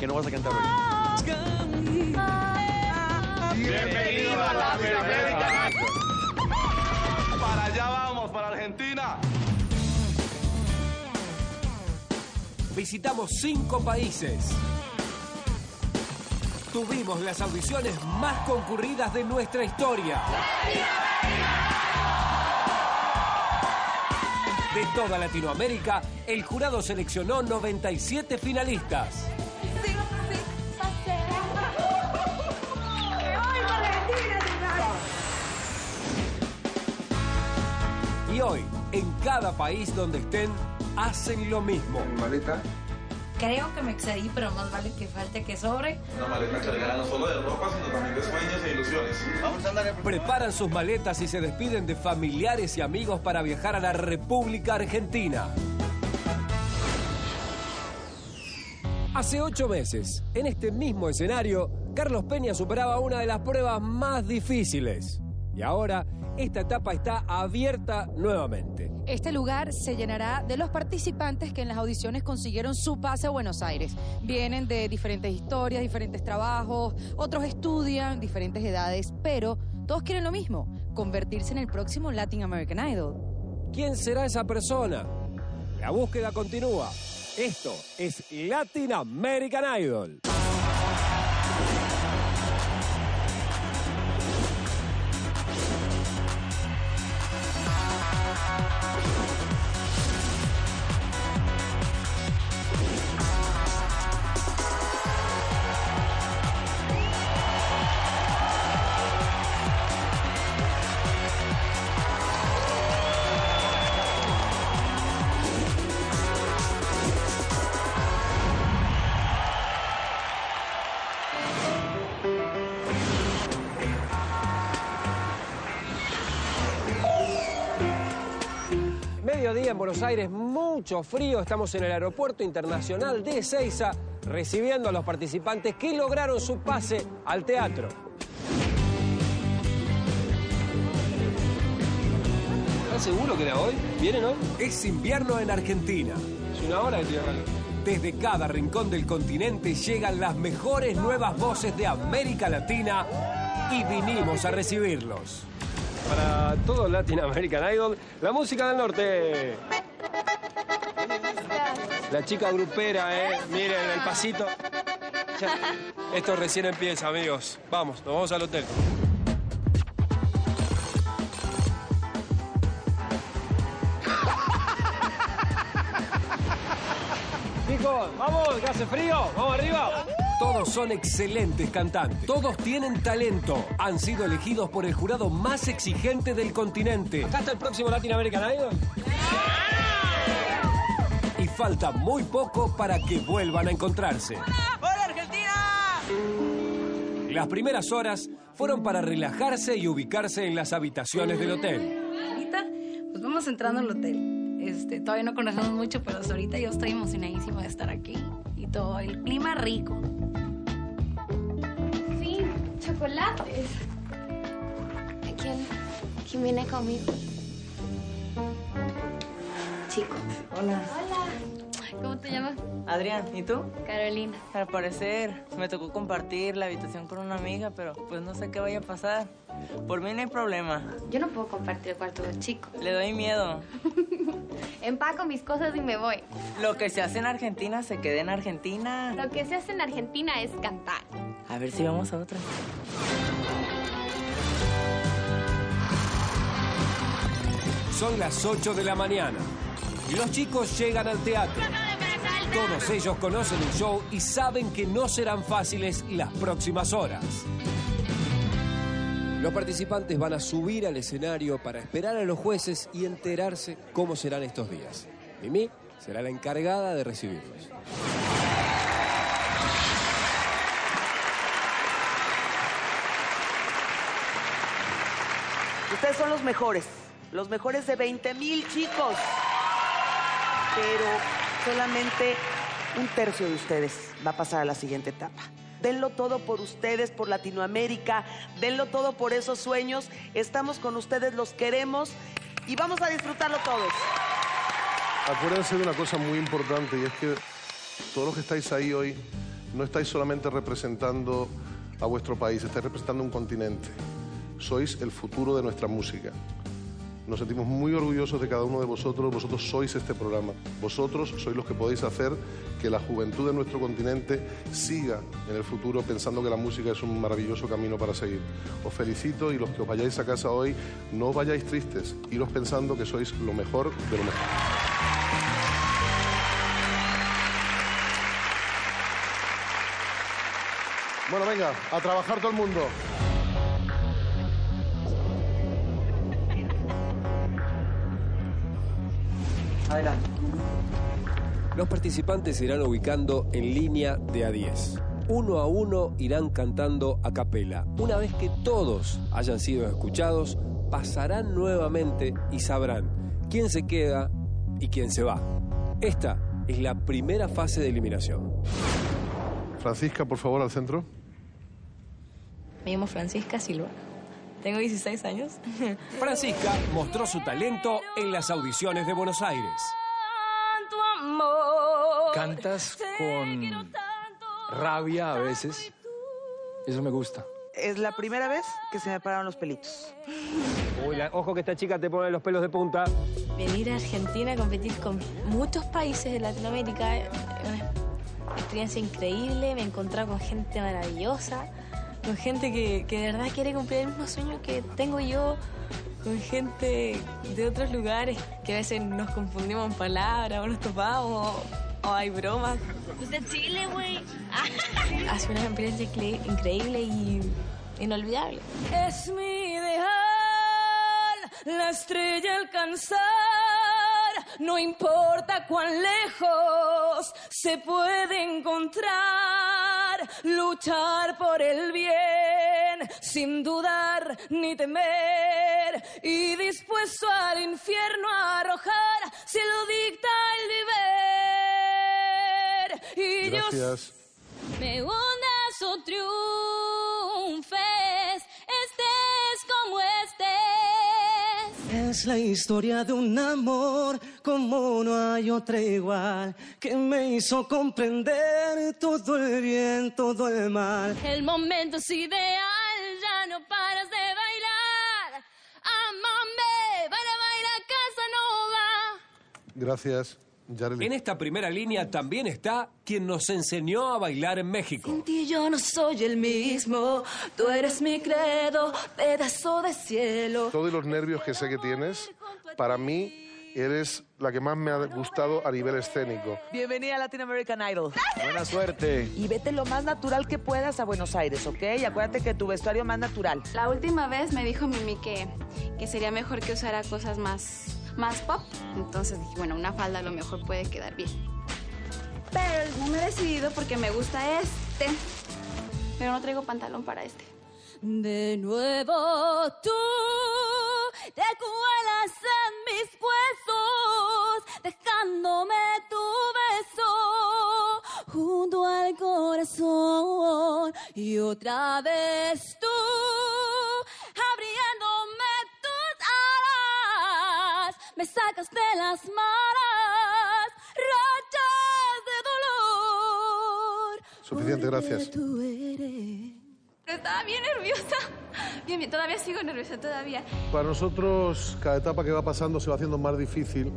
que no vas a cantar hoy. Bienvenido a Latinoamérica. Para allá vamos, para Argentina. Visitamos cinco países. Tuvimos las audiciones más concurridas de nuestra historia. De toda Latinoamérica, el jurado seleccionó 97 finalistas. Y hoy, en cada país donde estén, hacen lo mismo. maleta. Creo que me excedí, pero más vale que falte que sobre. Una maleta cargada no solo de ropa, sino también de sueños e ilusiones. Vamos a andar Preparan sus maletas y se despiden de familiares y amigos para viajar a la República Argentina. Hace ocho meses, en este mismo escenario, Carlos Peña superaba una de las pruebas más difíciles. Y ahora, esta etapa está abierta nuevamente. Este lugar se llenará de los participantes que en las audiciones consiguieron su pase a Buenos Aires. Vienen de diferentes historias, diferentes trabajos, otros estudian, diferentes edades, pero todos quieren lo mismo, convertirse en el próximo Latin American Idol. ¿Quién será esa persona? La búsqueda continúa. Esto es Latin American Idol. Mediodía en Buenos Aires, mucho frío. Estamos en el Aeropuerto Internacional de Ezeiza recibiendo a los participantes que lograron su pase al teatro. ¿Estás seguro que era hoy? ¿Vienen hoy? Es invierno en Argentina. Es una hora estoy acá. Desde cada rincón del continente llegan las mejores nuevas voces de América Latina y vinimos a recibirlos. Para todo Latin American Idol, la música del norte. La chica grupera, ¿eh? Miren el pasito. Ya. Esto recién empieza, amigos. Vamos, nos vamos al hotel. Chicos, vamos, que hace frío. Vamos arriba. Todos son excelentes cantantes. Todos tienen talento. Han sido elegidos por el jurado más exigente del continente. Acá está el próximo Latin American Idol. Y falta muy poco para que vuelvan a encontrarse. ¡Hola, Argentina! Las primeras horas fueron para relajarse y ubicarse en las habitaciones del hotel. Ahorita, pues vamos entrando al hotel. Este, todavía no conocemos mucho, pero hasta ahorita yo estoy emocionadísima de estar aquí. Y todo, el clima rico. Chocolates. ¿Quién, quién viene conmigo? Chico. Hola, Hola. ¿Cómo te llamas? Adrián, ¿y tú? Carolina. Al parecer me tocó compartir la habitación con una amiga, pero pues no sé qué vaya a pasar. Por mí no hay problema. Yo no puedo compartir el cuarto del chico. Le doy miedo. Empaco mis cosas y me voy. Lo que se hace en Argentina se queda en Argentina. Lo que se hace en Argentina es cantar. A ver si vamos a otra. Son las 8 de la mañana. Los chicos llegan al teatro. Todos ellos conocen el show y saben que no serán fáciles las próximas horas. Los participantes van a subir al escenario para esperar a los jueces y enterarse cómo serán estos días. Mimi será la encargada de recibirlos. Ustedes son los mejores, los mejores de 20 mil chicos. Pero solamente un tercio de ustedes va a pasar a la siguiente etapa. Denlo todo por ustedes, por Latinoamérica, denlo todo por esos sueños. Estamos con ustedes, los queremos y vamos a disfrutarlo todos. Acuérdense de una cosa muy importante y es que todos los que estáis ahí hoy no estáis solamente representando a vuestro país, estáis representando un continente. Sois el futuro de nuestra música. Nos sentimos muy orgullosos de cada uno de vosotros. Vosotros sois este programa. Vosotros sois los que podéis hacer que la juventud de nuestro continente siga en el futuro pensando que la música es un maravilloso camino para seguir. Os felicito y los que os vayáis a casa hoy, no vayáis tristes, iros pensando que sois lo mejor de lo mejor. Bueno, venga, a trabajar todo el mundo. Adelante. Los participantes se irán ubicando en línea de a 10. Uno a uno irán cantando a capela. Una vez que todos hayan sido escuchados, pasarán nuevamente y sabrán quién se queda y quién se va. Esta es la primera fase de eliminación. Francisca, por favor, al centro. Me llamo Francisca Silva. Tengo 16 años. Francisca mostró su talento en las audiciones de Buenos Aires. Cantas con rabia a veces. Eso me gusta. Es la primera vez que se me pararon los pelitos. Uy, la- ojo que esta chica te pone los pelos de punta. Venir a Argentina a competir con muchos países de Latinoamérica es una experiencia increíble. Me he encontrado con gente maravillosa, con gente que, que de verdad quiere cumplir el mismo sueño que tengo yo, con gente de otros lugares que a veces nos confundimos en palabras o nos topamos o, o hay bromas. ¿Es de Chile, güey? Ha sido una experiencia incre- increíble y inolvidable. Es mi ideal la estrella alcanzar. No importa cuán lejos se puede encontrar. Luchar por el bien sin dudar ni temer. Y dispuesto al infierno a arrojar si lo dicta el deber. Y yo Gracias. me hundas o triunfes, Es la historia de un amor como no hay otra igual, que me hizo comprender todo el bien, todo el mal. El momento es ideal, ya no paras de bailar. Amame, baila, baila, casa no va. Gracias, Yareli. En esta primera línea también está quien nos enseñó a bailar en México. Sin ti yo no soy el mismo, tú eres mi credo, pedazo de cielo. Todos los nervios que sé que tienes, para mí eres la que más me ha gustado a nivel escénico. Bienvenida a Latin American Idol. Buena suerte. Y vete lo más natural que puedas a Buenos Aires, ¿ok? Y acuérdate que tu vestuario más natural. La última vez me dijo Mimi que, que sería mejor que usara cosas más, más pop. Entonces dije, bueno, una falda a lo mejor puede quedar bien. Pero no me he decidido porque me gusta este. Pero no traigo pantalón para este. De nuevo tú te cuelas en mis huesos, dejándome tu beso junto al corazón. Y otra vez tú me sacas de las malas rachas de dolor. Suficiente, gracias. Tú eres. Estaba bien nerviosa. Bien, bien, todavía sigo nerviosa, todavía. Para nosotros, cada etapa que va pasando se va haciendo más difícil,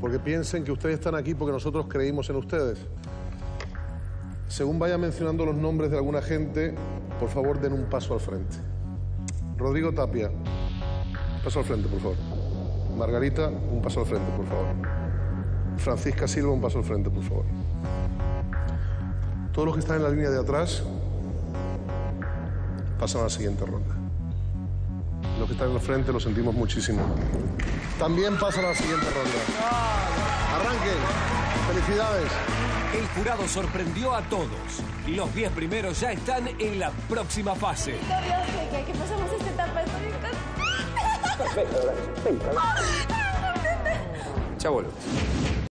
porque piensen que ustedes están aquí porque nosotros creímos en ustedes. Según vaya mencionando los nombres de alguna gente, por favor den un paso al frente. Rodrigo Tapia, paso al frente, por favor. Margarita, un paso al frente, por favor. Francisca Silva, un paso al frente, por favor. Todos los que están en la línea de atrás pasan a la siguiente ronda. Los que están en el frente lo sentimos muchísimo. También pasan a la siguiente ronda. Arranquen. Felicidades. El jurado sorprendió a todos. Los 10 primeros ya están en la próxima fase. que, que pasamos Estoy Ya volvemos.